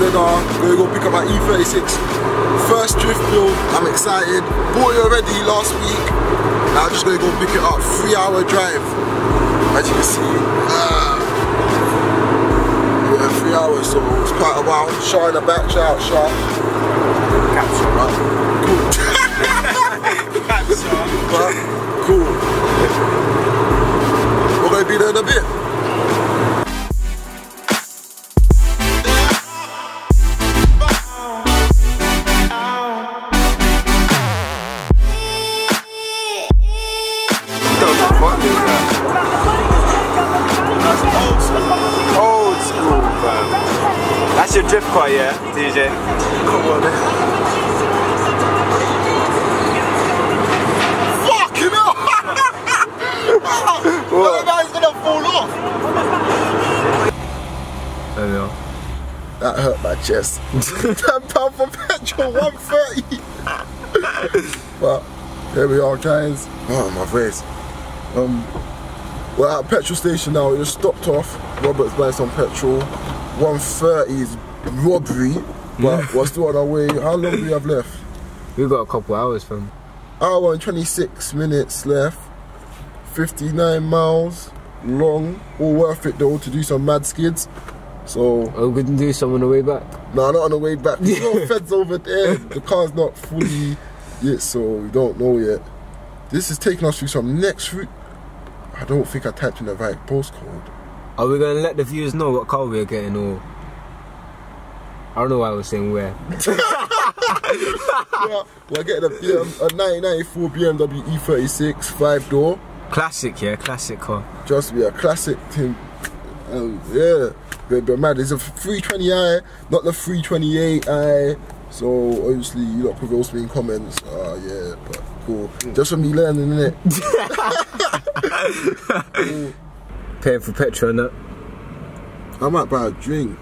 ZR, gonna go pick up my E36. First drift build, I'm excited. Bought it already last week. Now I'm just gonna go pick it up. Three hour drive. As you can see. Uh, yeah, three hours, so it's quite a while. Shot in the back, shout out, shot. Capsule. Right. Cool. But, cool. We're gonna be there in a bit. Your drift car, yeah, TJ? Come on, man. Fuck, you know? That guy's gonna fall off. There we are. That hurt my chest. Ten pound for petrol, 130. but here we are, guys. Oh, my face. Um, we're at a petrol station now. We just stopped off. Robert's buying some petrol. 130 is robbery, but we're still on our way. How long do we have left? We've got a couple hours, fam. Hour and 26 minutes left. 59 miles long. All worth it though to do some mad skids. So we gonna do some on the way back? No, not on the way back. There's no feds over there. The car's not fully yet, so we don't know yet. This is taking us through some next route. I don't think I typed in the right postcode. Are we gonna let the viewers know what car we're getting or I don't know why I was saying where. Yeah, we're getting a, BM, a 1994 BMW E36 five door. Classic, yeah, classic car. Just be a classic thing. Um, yeah, but, but mad. It's a 320i, not the 328i. So obviously you lot could also be in comments. Ah, yeah, but cool. Just for me learning it. Paying for petrol that. I might buy a drink.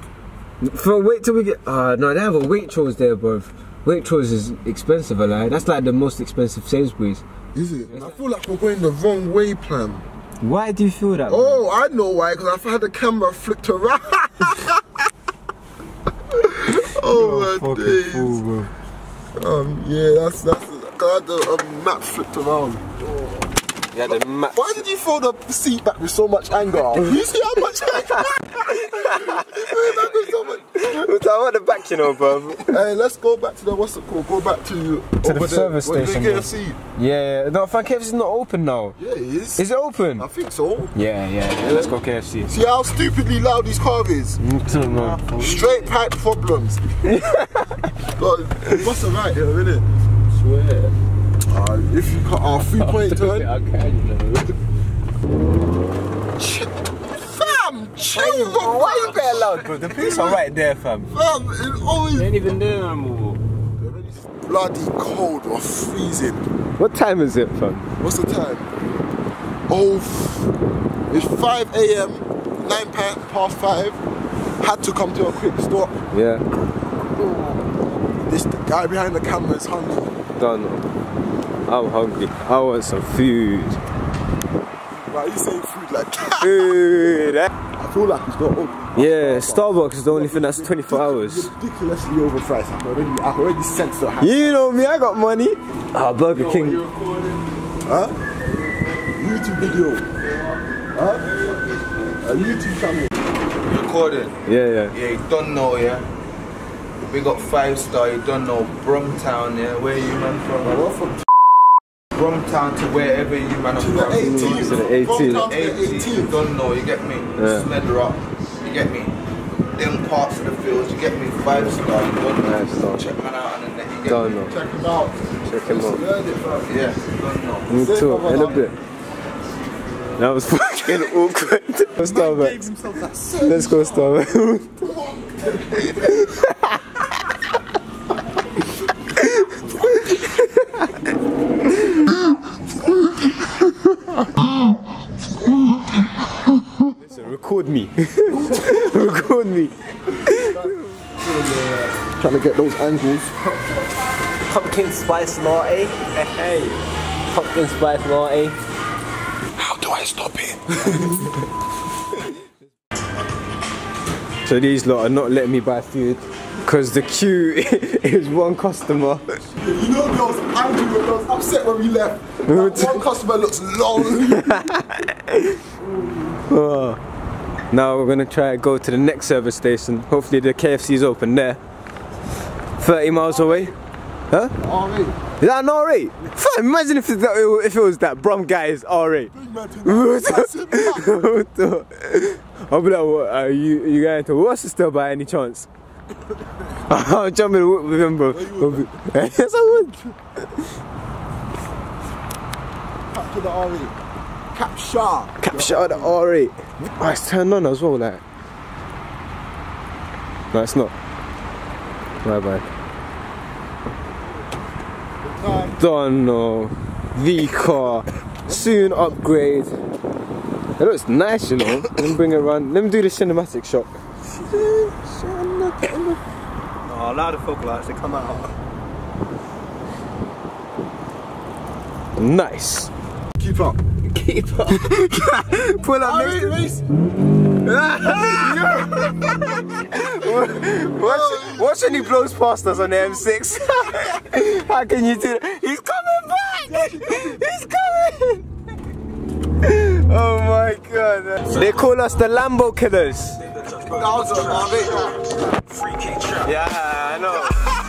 For wait till we get. Uh, no, they have a Waitrose there, bro. Waitrose is expensive, I lie. That's like the most expensive Sainsbury's. Is it? I feel like we're going the wrong way, plan. Why do you feel that? bro? Oh, I know why. Because I've had the camera flicked around. oh my days. bro. Um, yeah, that's that's. Cause I had the um, map flipped around. Yeah, the map. Why did you throw the seat back with so much anger? you see how much anger? You threw it back with so much. I want the back, you know, bro. Hey, let's go back to the what's it called? Go back to To over the there. service Where station, They bro. get a seat. Yeah, no, fan KFC's not open now. Yeah, it is. Is it open? I think so. Yeah, yeah, yeah. Let's go KFC. See how stupidly loud this car is. Straight pipe problems. God, what's the right here, innit? Swear. Uh, if you cut our three point turn. I can, you know. Ch- Fam, chill the Why you fuck. get loud, bro? The police are right there, fam. Fam, it's always They ain't even there no more. bloody cold or freezing. What time is it, fam? What's the time? Oh, it's 5 a.m., 9 pa- past 5. Had to come to a quick stop. Yeah, This the guy behind the camera is hungry. done. I'm hungry. I want some food. Why are you saying food like that? Food, eh? I feel like it's not open. Yeah, Starbucks is the only thing that's 24 hours. Ridiculously overpriced. I can already, I can already sense the. You know me, I got money. Ah, Burger King. Huh? YouTube video. Huh? A YouTube channel. Recording. Yeah, yeah. Yeah, you don't know, yeah. We got five star, you don't know Brumtown, yeah. Where you man from? We're from Brumtown to wherever you man are to the from. 18th. To the 18th. From down to the 18, you 18th. don't know, you get me? Yeah. Smedrock, you get me? Them parts of the fields, you get me? Five star, you don't know. Five star. Check man out on the net, you get Don't me? know. Check him out. Check him out. Learn it, fam. Yeah, you don't know. Me too, brother, in a man. bit. That was fucking awkward. Let's Starbucks. himself that Let's go Starbucks. Listen, record me. record me. Trying to get those angles. Pumpkin spice latte. Hey. Pumpkin spice latte. How do I stop it? So these lot are not letting me buy food because the queue is one customer. You know, girls, angry with girls, upset when we left. That one customer looks long. Oh. Now we're gonna try to go to the next service station. Hopefully the KFC is open there. 30 miles away. Huh? Alright, Is that an R8? Fam, Imagine if it, if it was that Brum guy is R8. big man to that. Massive man. What the- I'll be like, what, are you, you going to Worcester by any chance? I'm jumping the whip with him, bro. Yes, I would. Capture the R8. Capture. Capture the R8. Oh, ah, it's turned on as well, like. No, it's not. Bye bye. Know. V car. Soon upgrade. It looks nice, you know. Let me bring it around. Let me do the cinematic shot. Oh, lot of fog lights to come out. Nice. Keep up. Keep up. Pull up next to race. Watch, watch when he blows past us on the M6. How can you do that? He's coming back! He's coming! Oh my god. They call us the Lambo killers. That was a R8. Yeah, I know.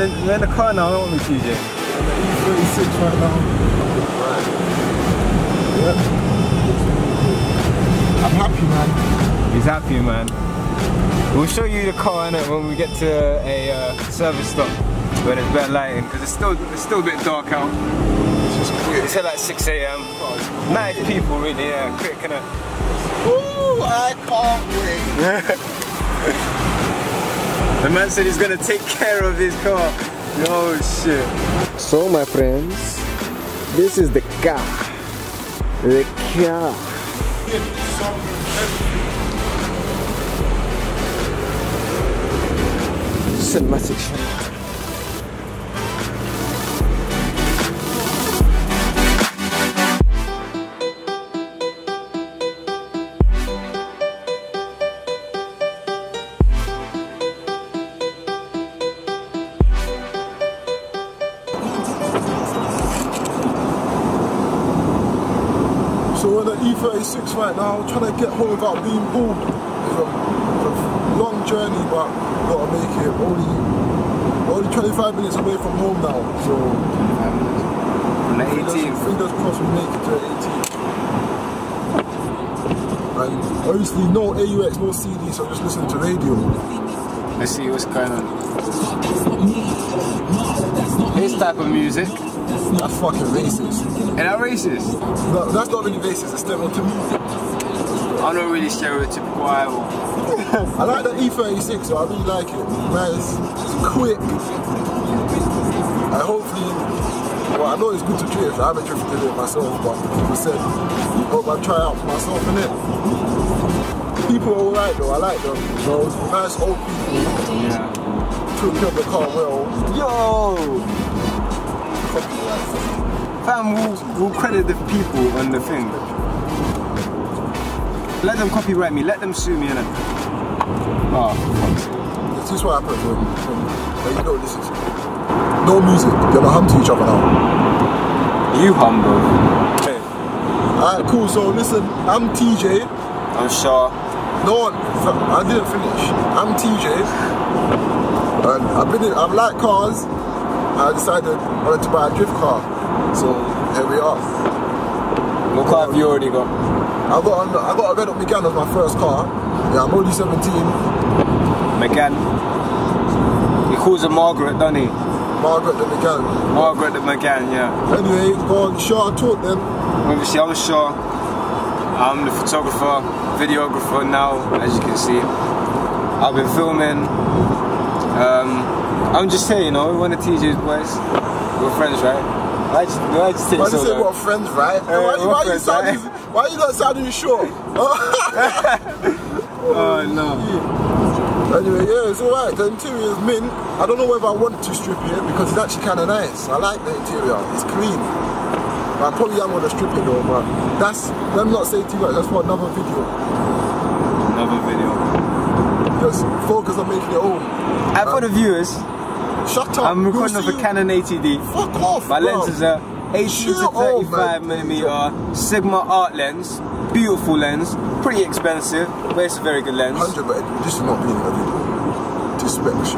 In the, we're in the car now, aren't we, TJ? E36 right now. Yeah. I'm happy, man. He's happy, man. We'll show you the car innit, when we get to a uh, service stop where there's better lighting because it's still it's still a bit dark out. It's at like 6 a.m. Nice people, really. Yeah, quick, innit? Ooh, I can't wait. The man said he's gonna take care of his car. Oh shit. So my friends, this is the car. The car. Cinematic shot. So we're on the E36 right now, trying to get home without being pulled. It's a, it's a long journey, but gotta make it. Only, only 25 minutes away from home now, so On the fingers, 18th. fingers crossed we make it to the 18th. And obviously no AUX, no CD, so just listen to radio. Let's see what's going on. This type of music. That's fucking racist. And that racist. No, that's not really racist, it's stereotypical. I'm not really stereotypical either. I like the E36, so I really like it. Man, it's quick. And hopefully, well, I know it's good to drift. I haven't drifted it myself, but people said, hope I try out for myself in it. People are alright though, I like them. So, nice old people. Yeah. Took care of the car well. Yo! Fam, we'll, we'll credit the people on the thing. Let them copyright me, let them sue me, innit? Oh. This is what when, when, you don't listen to No music, you're gonna hum to each other now. You humble. Okay. Alright, cool. So listen, I'm TJ. I'm sure. No, I didn't finish. I'm TJ, and I've been in, I've liked cars. I decided I wanted to buy a drift car, so here we are. What car have you already got? I got a, I got a red hot Megane as my first car. Yeah, I'm only 17. McGann. He calls her Margaret, doesn't he? Margaret the Megane. Margaret the McGann, yeah. Anyway, go on. I talk then. Obviously, I'm sure. I'm the photographer, videographer now, as you can see. I've been filming. Um, I'm just saying, you know, we're one of TJ's boys. We're friends, right? I just, no, I just take Why so you say what friends, right? Eh, why, what why, you friends, sounding, eh? why you not sounding sure? Oh no. anyway, yeah, it's alright. The interior is mint. I don't know whether I want to strip it because it's actually kind of nice. I like the interior. It's clean. I probably am gonna strip it though, but that's let me not say too much. That's for another video. Another video. Just focus on making it home. And for the viewers, Shut up. I'm recording off a? Canon 80D. Fuck off. My bro. lenses a 18 Chill, to oh, 35 man. millimeter Sigma art lens. Beautiful lens, pretty expensive, but it's a very good lens. 100, but this is not being a video. Disrespect shit.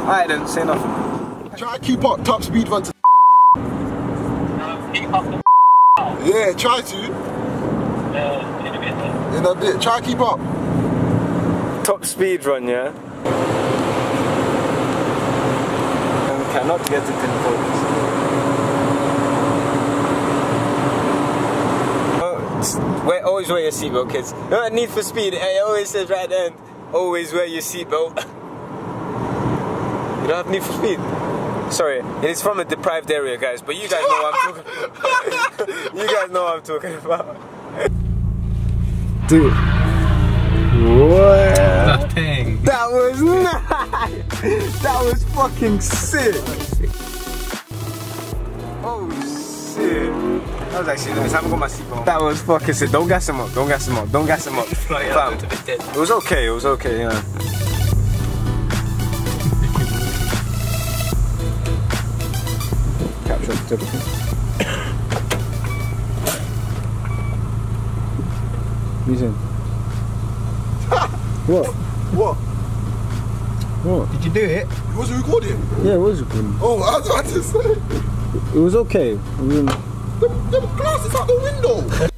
Alright then, say nothing. Try to keep up top speed run to. Yeah, try to. In a bit. Try to keep up. Top speed run, yeah? And cannot get it in focus. Oh, s- wear, always wear your seatbelt, kids. No need for speed. Eh, it always says right at end, always wear your seatbelt. you don't have need for speed. Sorry, it's from a deprived area, guys, but you guys know what I'm talking about. you guys know what I'm talking about. Dude. What? Nothing. That was nice. That was fucking sick. Oh shit. That was actually nice. I haven't got my seatbelt. That was fucking sick. Don't gas him up. Don't gas him up. Don't gas him up. Fam. It was okay. It was okay. Yeah. Capture certificate. Listen. What? What? What? Did you do it? It wasn't recording? Yeah, it was recording. Oh, I was about to say. It was okay. I mean, The, the glass is out the window.